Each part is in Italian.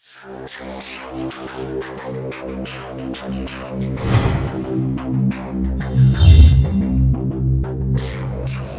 Thank you.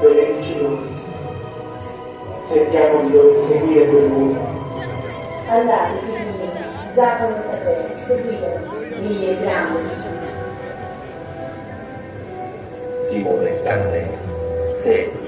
Benedici noi. Cerchiamo di dover seguire quell'uomo. Andate, figli Giacomo e Taddeo, seguitelo, lì è grande. Simone Cannelli. Sì.